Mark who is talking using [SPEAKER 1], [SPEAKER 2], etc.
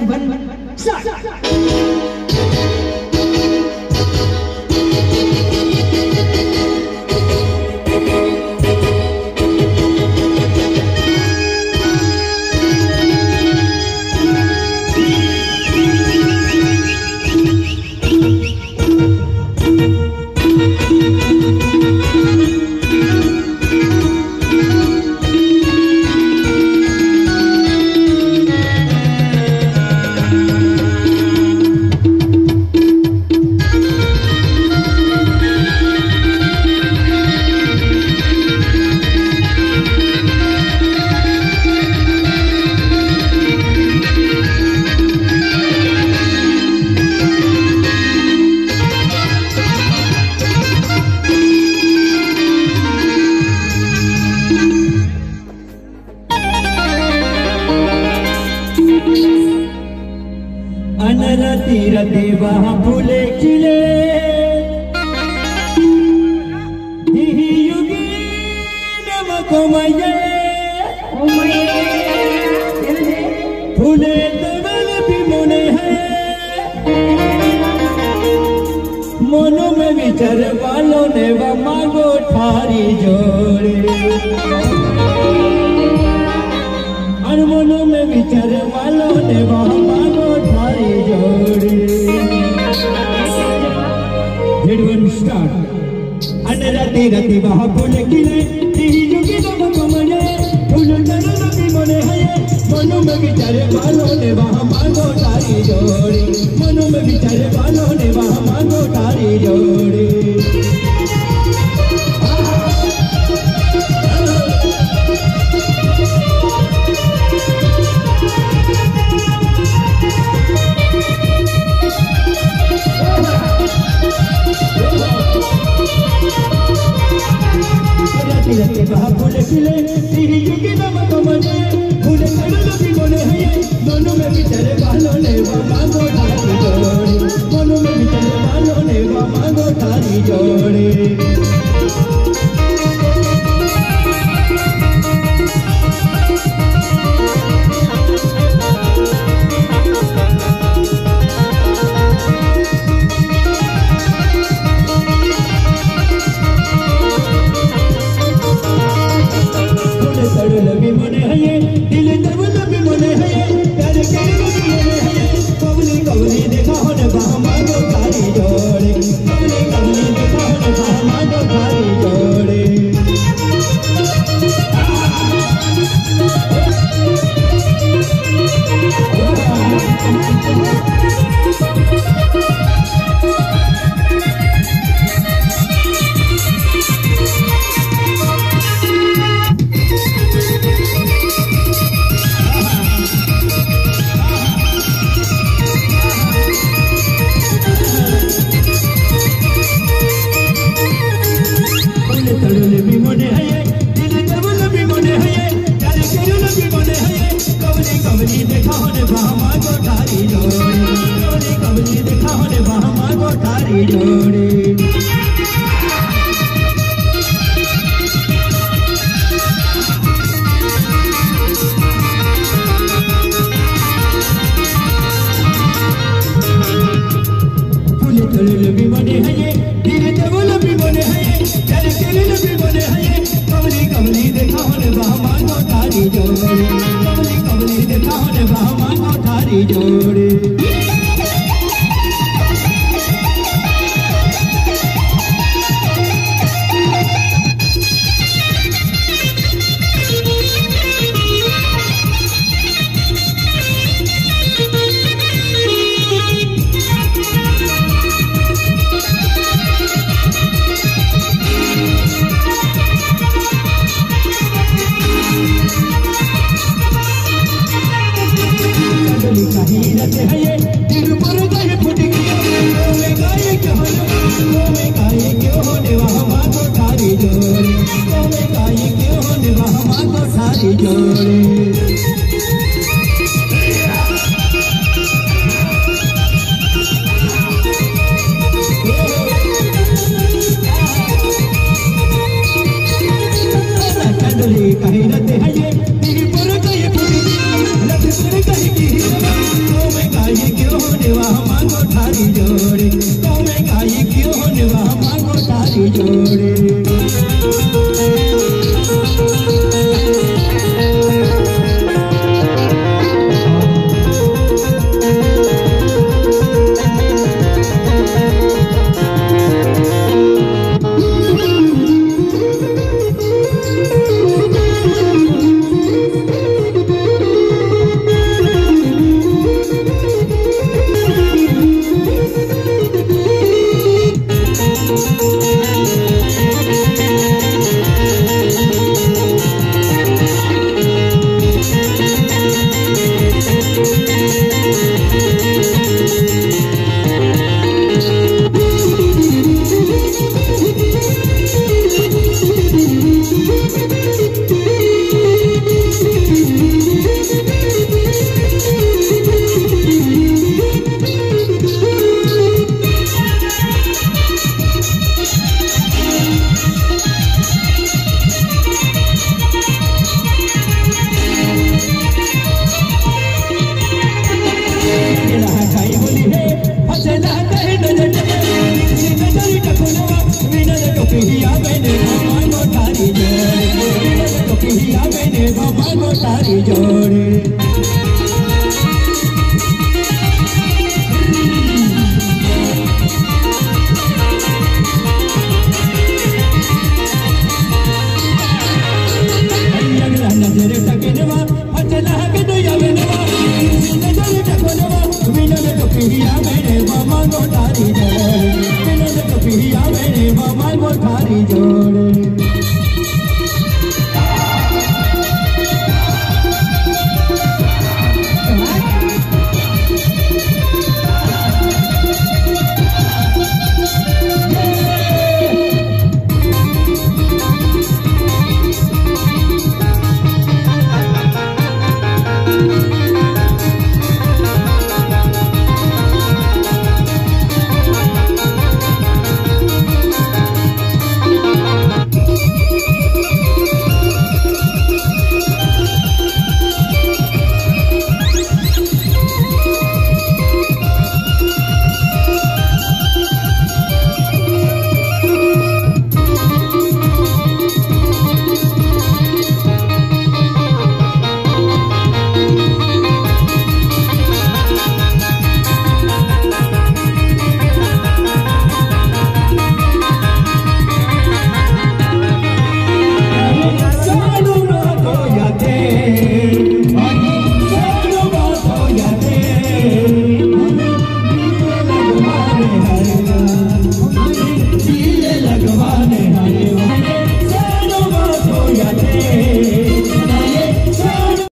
[SPEAKER 1] Sir. Sir. Sir. मन भूले रति फूले खिले। है। मनो में विचर वालों ने व मांगो ठारी जोड़े। में विचर वालों ने मांगो राती राती वहाँ फूल खिले तीनों की दोनों को फूल नरन की मने है, मनु में बिचारे बालो ने वहाँ मांगो तारी जोड़ी। मनु में बिचारे बालो ने वहाँ मांगो तारी जोड़ी। জড়ে જોડ અમને ભાવવાનો તારી જોડ विनर तो को मैंने मोटारी जोड़े।